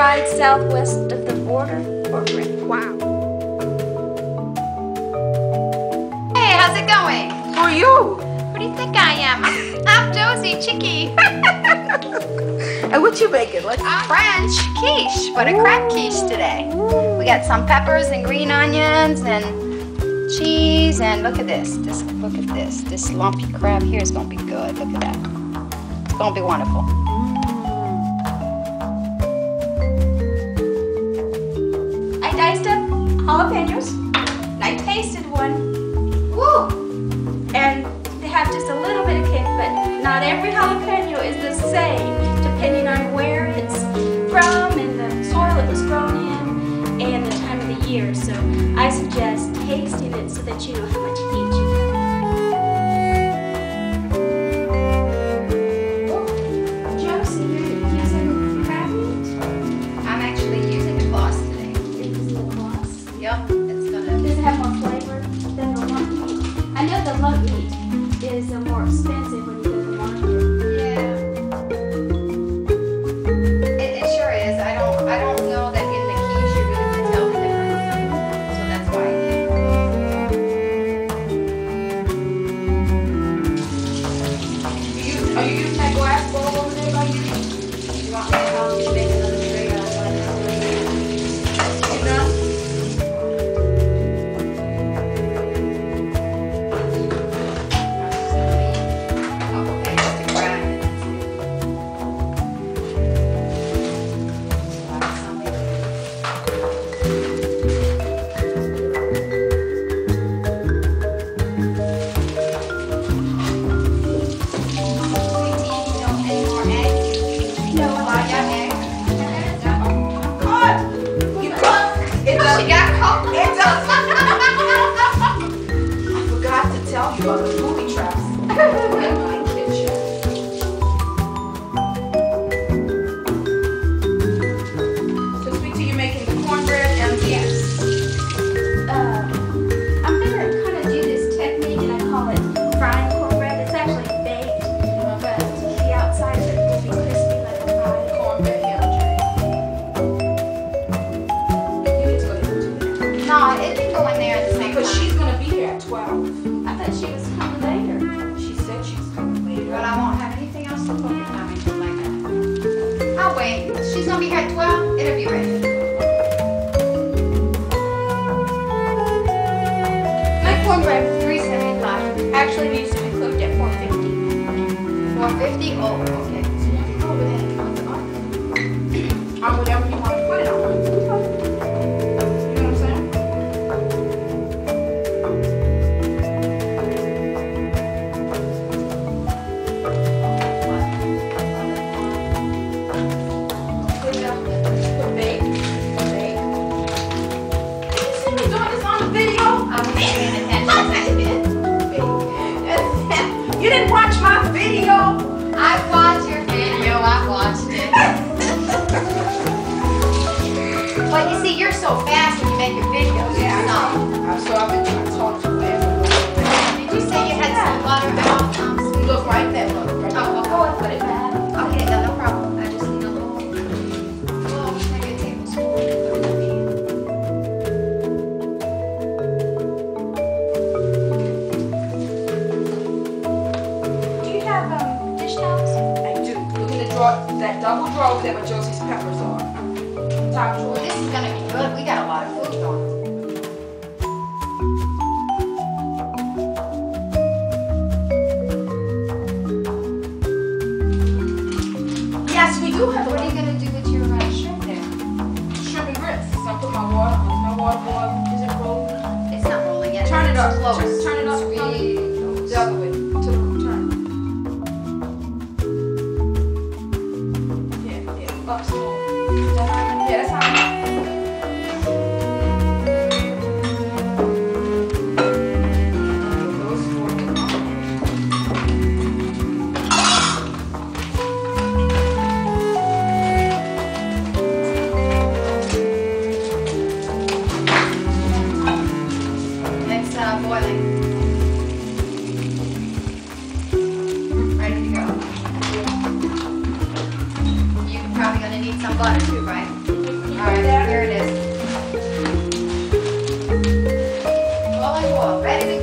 right southwest of the border. for Corporate. Wow. Hey, how's it going? Who are you? Who do you think I am? I'm, I'm Josee Chicky. And what you making? Let's French quiche, but a crab quiche today. We got some peppers and green onions and cheese and look at this. This look at this. This lumpy crab here is gonna be good. Look at that. It's gonna be wonderful. Jalapenos. and I tasted one. Woo! And they have just a little bit of kick, but not every jalapeno is the same, depending on where it's from and the soil it was grown in and the time of the year. So I suggest tasting it so that you know how much heat you It does. Thought she was coming later. She said she's coming later. But I won't have anything else to cook if not anything like that. I'll wait. She's gonna be here at 12. It'll be ready. Didn't watch my video? I watched your video. I watched it. but you see, you're so fast when you make your videos. Yeah, I No. know. So I've been trying to talk to fast. Did you say drawer there where Josee's peppers are. Top Well, drawer. this is gonna be good. We got a lot of food going. Yes, we do have What are you gonna do with your uh, shrimp there? shrimp and grits. So I put my water my water boil? Is it rolling? It's not rolling yet. Turn it up. Close. butter too, right? All right, here it is. Olive oil, ready